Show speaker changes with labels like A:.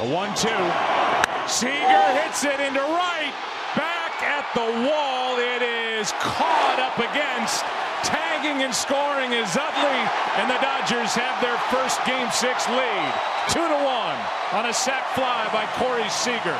A: A one-two. Seager hits it into right. Back at the wall. It is caught up against. Tagging and scoring is Utley, and the Dodgers have their first Game Six lead, two to one on a sac fly by Corey Seager.